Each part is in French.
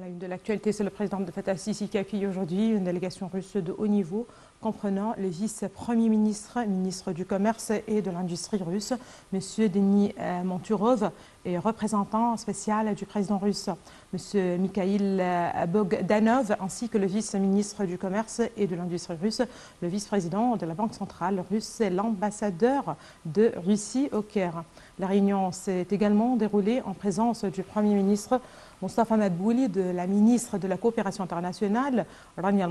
La une de l'actualité, c'est le président de Fatah Sisi qui accueille aujourd'hui une délégation russe de haut niveau comprenant le vice-premier ministre, ministre du Commerce et de l'Industrie russe, M. Denis euh, Monturov, et représentant spécial du président russe, M. Mikhail euh, Bogdanov, ainsi que le vice-ministre du Commerce et de l'Industrie russe, le vice-président de la Banque centrale russe et l'ambassadeur de Russie au Caire. La réunion s'est également déroulée en présence du Premier ministre Mustafa Madbouli, de la ministre de la Coopération internationale, Rani al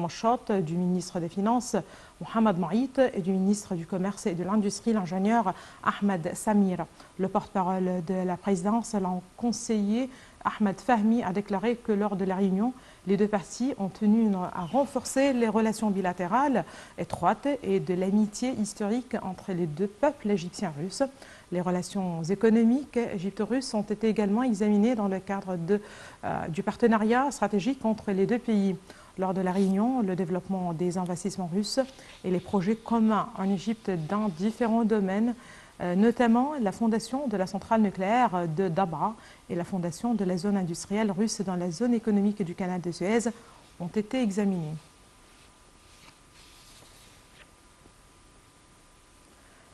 du ministre des Finances, Mohamed Maït, et du ministre du Commerce et de l'Industrie, l'ingénieur Ahmed Samir. Le porte-parole de la présidence, l'en conseiller Ahmed Fahmi, a déclaré que lors de la réunion, les deux parties ont tenu à renforcer les relations bilatérales étroites et de l'amitié historique entre les deux peuples égyptiens russes. Les relations économiques égypto-russes ont été également examinées dans le cadre euh, du partenariat stratégique entre les deux pays. Lors de la réunion, le développement des investissements russes et les projets communs en Égypte dans différents domaines, euh, notamment la fondation de la centrale nucléaire de Dabra et la fondation de la zone industrielle russe dans la zone économique du canal de Suez, ont été examinés.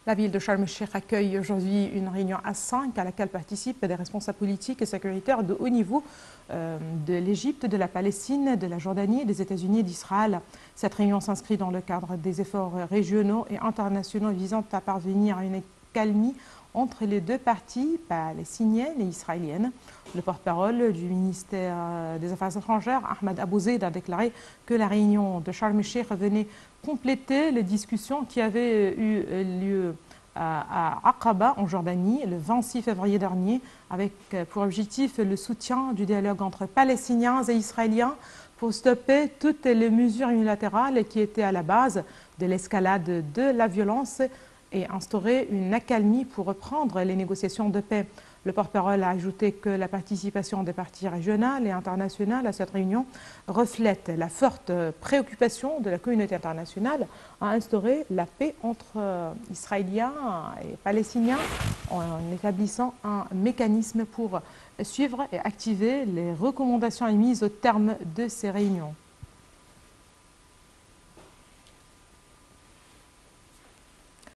La ville de Sharm el-Sheikh accueille aujourd'hui une réunion à 5 à laquelle participent des responsables politiques et sécuritaires de haut niveau euh, de l'Égypte, de la Palestine, de la Jordanie, des États-Unis et d'Israël. Cette réunion s'inscrit dans le cadre des efforts régionaux et internationaux visant à parvenir à une calmie entre les deux parties palestiniennes et israéliennes. Le porte-parole du ministère des Affaires étrangères, Ahmed Abou Zaid, a déclaré que la réunion de Sharm el-Sheikh compléter les discussions qui avaient eu lieu à Aqaba en Jordanie le 26 février dernier avec pour objectif le soutien du dialogue entre Palestiniens et Israéliens pour stopper toutes les mesures unilatérales qui étaient à la base de l'escalade de la violence et instaurer une accalmie pour reprendre les négociations de paix. Le porte-parole a ajouté que la participation des parties régionales et internationales à cette réunion reflète la forte préoccupation de la communauté internationale à instaurer la paix entre euh, Israéliens et Palestiniens en établissant un mécanisme pour suivre et activer les recommandations émises au terme de ces réunions.